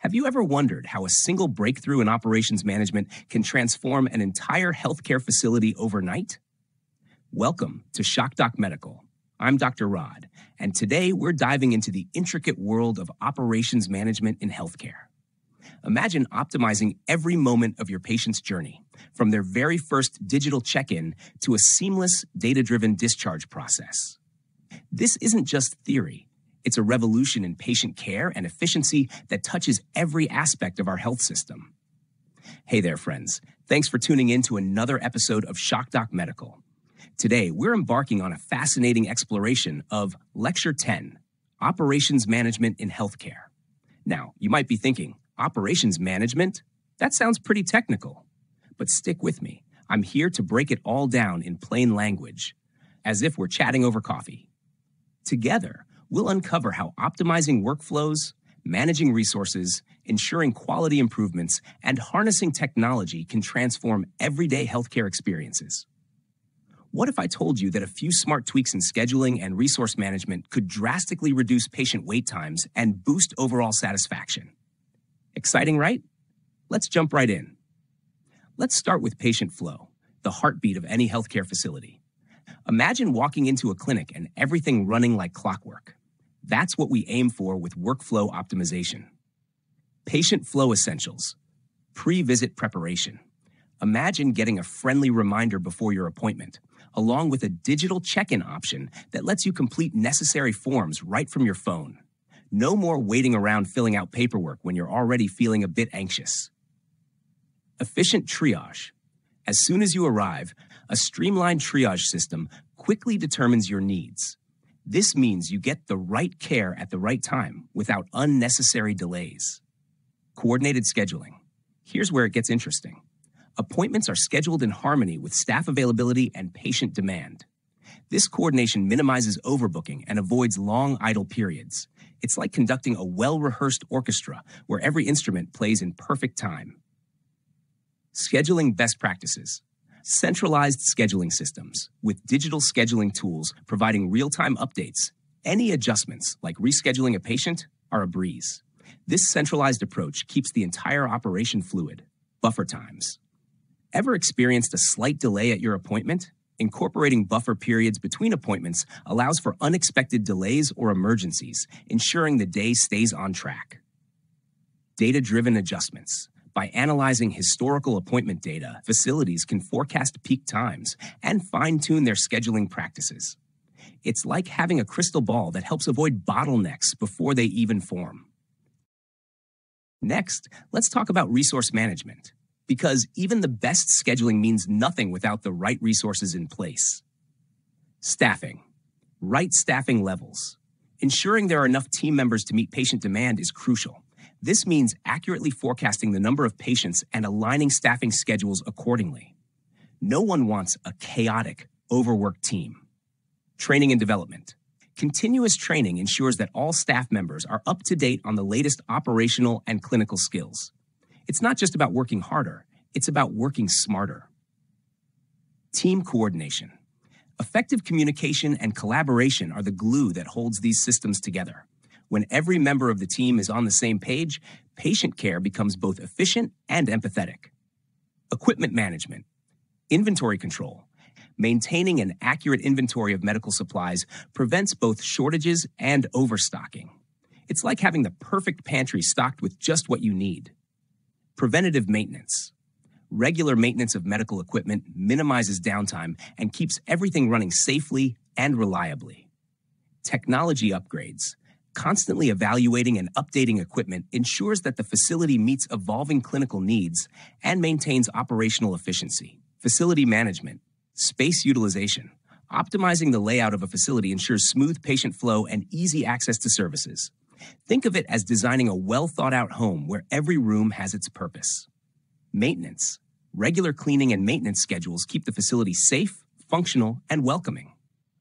Have you ever wondered how a single breakthrough in operations management can transform an entire healthcare facility overnight? Welcome to ShockDoc Medical. I'm Dr. Rod, and today we're diving into the intricate world of operations management in healthcare. Imagine optimizing every moment of your patient's journey, from their very first digital check in to a seamless, data driven discharge process. This isn't just theory, it's a revolution in patient care and efficiency that touches every aspect of our health system. Hey there, friends. Thanks for tuning in to another episode of ShockDoc Medical. Today, we're embarking on a fascinating exploration of Lecture 10 Operations Management in Healthcare. Now, you might be thinking, operations management? That sounds pretty technical. But stick with me. I'm here to break it all down in plain language, as if we're chatting over coffee. Together, we'll uncover how optimizing workflows, managing resources, ensuring quality improvements, and harnessing technology can transform everyday healthcare experiences. What if I told you that a few smart tweaks in scheduling and resource management could drastically reduce patient wait times and boost overall satisfaction? Exciting, right? Let's jump right in. Let's start with patient flow, the heartbeat of any healthcare facility. Imagine walking into a clinic and everything running like clockwork. That's what we aim for with workflow optimization. Patient flow essentials, pre visit preparation. Imagine getting a friendly reminder before your appointment, along with a digital check in option that lets you complete necessary forms right from your phone. No more waiting around filling out paperwork when you're already feeling a bit anxious. Efficient triage. As soon as you arrive, a streamlined triage system quickly determines your needs. This means you get the right care at the right time without unnecessary delays. Coordinated scheduling. Here's where it gets interesting. Appointments are scheduled in harmony with staff availability and patient demand. This coordination minimizes overbooking and avoids long idle periods. It's like conducting a well rehearsed orchestra where every instrument plays in perfect time. Scheduling best practices centralized scheduling systems with digital scheduling tools providing real time updates. Any adjustments, like rescheduling a patient, are a breeze. This centralized approach keeps the entire operation fluid. Buffer times. Ever experienced a slight delay at your appointment? Incorporating buffer periods between appointments allows for unexpected delays or emergencies, ensuring the day stays on track. Data driven adjustments. By analyzing historical appointment data, facilities can forecast peak times and fine tune their scheduling practices. It's like having a crystal ball that helps avoid bottlenecks before they even form. Next, let's talk about resource management, because even the best scheduling means nothing without the right resources in place. Staffing. Right staffing levels. Ensuring there are enough team members to meet patient demand is crucial. This means accurately forecasting the number of patients and aligning staffing schedules accordingly. No one wants a chaotic, overworked team. Training and development. Continuous training ensures that all staff members are up to date on the latest operational and clinical skills. It's not just about working harder, it's about working smarter. Team coordination. Effective communication and collaboration are the glue that holds these systems together. When every member of the team is on the same page, patient care becomes both efficient and empathetic. Equipment management, inventory control. Maintaining an accurate inventory of medical supplies prevents both shortages and overstocking. It's like having the perfect pantry stocked with just what you need. Preventative maintenance. Regular maintenance of medical equipment minimizes downtime and keeps everything running safely and reliably. Technology upgrades Constantly evaluating and updating equipment ensures that the facility meets evolving clinical needs and maintains operational efficiency. Facility management, space utilization. Optimizing the layout of a facility ensures smooth patient flow and easy access to services. Think of it as designing a well thought out home where every room has its purpose. Maintenance. Regular cleaning and maintenance schedules keep the facility safe, functional, and welcoming.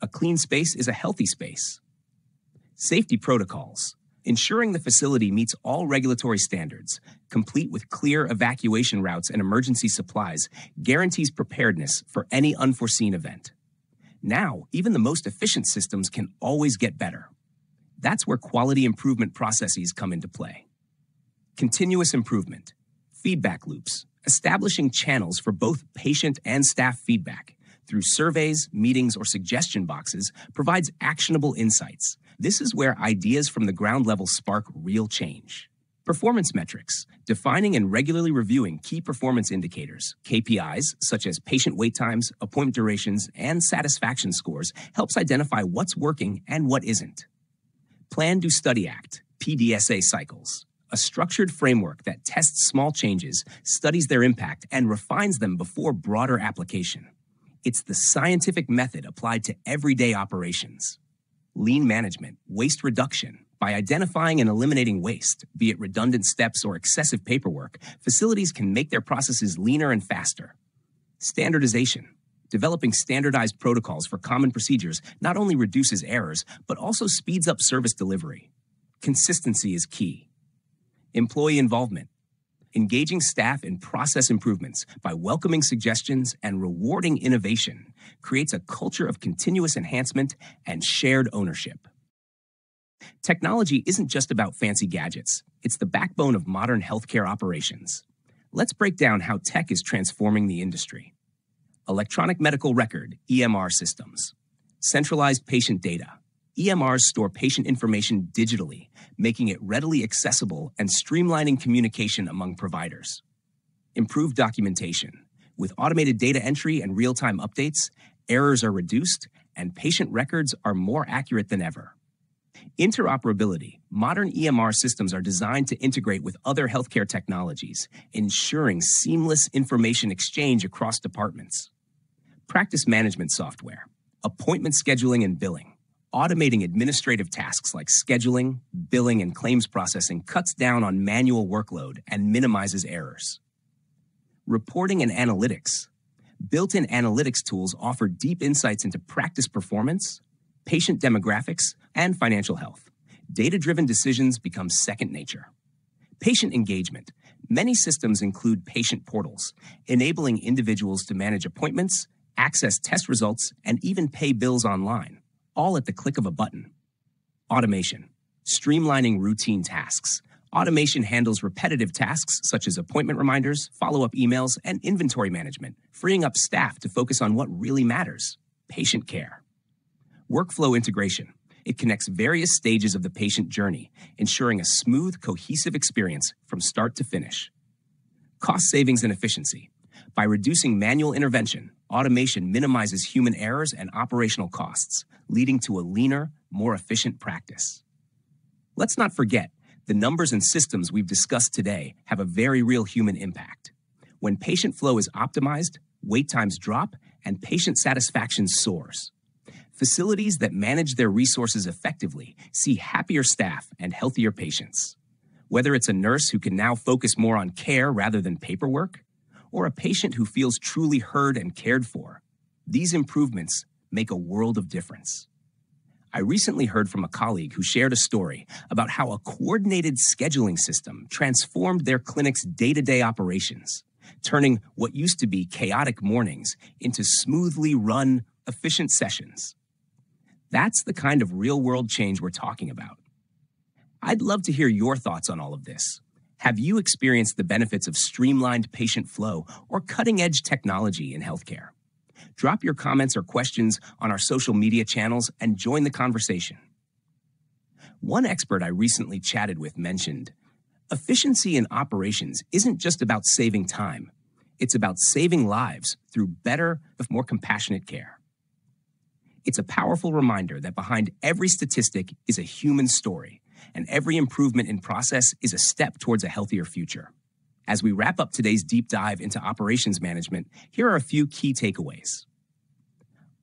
A clean space is a healthy space. Safety protocols. Ensuring the facility meets all regulatory standards, complete with clear evacuation routes and emergency supplies, guarantees preparedness for any unforeseen event. Now, even the most efficient systems can always get better. That's where quality improvement processes come into play. continuous improvement, feedback loops, establishing channels for both patient and staff feedback through surveys, meetings, or suggestion boxes provides actionable insights. This is where ideas from the ground level spark real change. Performance metrics, defining and regularly reviewing key performance indicators, KPIs such as patient wait times, appointment durations, and satisfaction scores, helps identify what's working and what isn't. Plan Do Study Act, PDSA cycles, a structured framework that tests small changes, studies their impact, and refines them before broader application. It's the scientific method applied to everyday operations. Lean management, waste reduction, by identifying and eliminating waste, be it redundant steps or excessive paperwork, facilities can make their processes leaner and faster. Standardization. Developing standardized protocols for common procedures not only reduces errors, but also speeds up service delivery. Consistency is key. Employee involvement. Engaging staff in process improvements by welcoming suggestions and rewarding innovation creates a culture of continuous enhancement and shared ownership. Technology isn't just about fancy gadgets, it's the backbone of modern healthcare operations. Let's break down how tech is transforming the industry. Electronic medical record, EMR systems. Centralized patient data. EMRs store patient information digitally, making it readily accessible and streamlining communication among providers. Improved documentation. With automated data entry and real time updates, errors are reduced and patient records are more accurate than ever. Interoperability. Modern EMR systems are designed to integrate with other healthcare technologies, ensuring seamless information exchange across departments. Practice management software. Appointment scheduling and billing. Automating administrative tasks like scheduling, billing, and claims processing cuts down on manual workload and minimizes errors. Reporting and analytics. Built in analytics tools offer deep insights into practice performance, patient demographics, and financial health. Data driven decisions become second nature. Patient engagement. Many systems include patient portals, enabling individuals to manage appointments, access test results, and even pay bills online, all at the click of a button. Automation. Streamlining routine tasks. Automation handles repetitive tasks such as appointment reminders, follow up emails, and inventory management, freeing up staff to focus on what really matters patient care. Workflow integration. It connects various stages of the patient journey, ensuring a smooth, cohesive experience from start to finish. Cost savings and efficiency. By reducing manual intervention, automation minimizes human errors and operational costs, leading to a leaner, more efficient practice. Let's not forget, the numbers and systems we've discussed today have a very real human impact. When patient flow is optimized, wait times drop, and patient satisfaction soars. Facilities that manage their resources effectively see happier staff and healthier patients. Whether it's a nurse who can now focus more on care rather than paperwork, or a patient who feels truly heard and cared for, these improvements make a world of difference. I recently heard from a colleague who shared a story about how a coordinated scheduling system transformed their clinic's day to day operations, turning what used to be chaotic mornings into smoothly run, efficient sessions. That's the kind of real world change we're talking about. I'd love to hear your thoughts on all of this. Have you experienced the benefits of streamlined patient flow or cutting edge technology in healthcare? Drop your comments or questions on our social media channels and join the conversation. One expert I recently chatted with mentioned efficiency in operations isn't just about saving time, it's about saving lives through better, more compassionate care. It's a powerful reminder that behind every statistic is a human story, and every improvement in process is a step towards a healthier future. As we wrap up today's deep dive into operations management, here are a few key takeaways.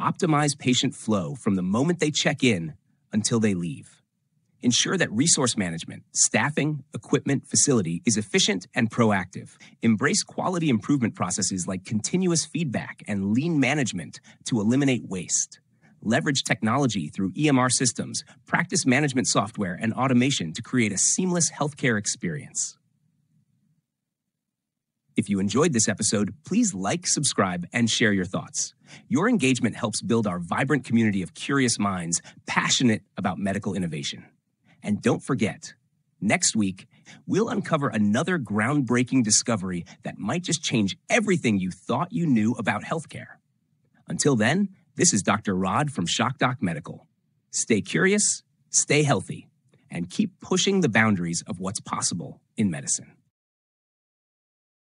Optimize patient flow from the moment they check in until they leave. Ensure that resource management, staffing, equipment, facility is efficient and proactive. Embrace quality improvement processes like continuous feedback and lean management to eliminate waste leverage technology through EMR systems, practice management software, and automation to create a seamless healthcare experience. If you enjoyed this episode, please like, subscribe, and share your thoughts. Your engagement helps build our vibrant community of curious minds passionate about medical innovation. And don't forget, next week, we'll uncover another groundbreaking discovery that might just change everything you thought you knew about healthcare. Until then, this is Dr. Rod from ShockDoc Medical. Stay curious, stay healthy, and keep pushing the boundaries of what's possible in medicine.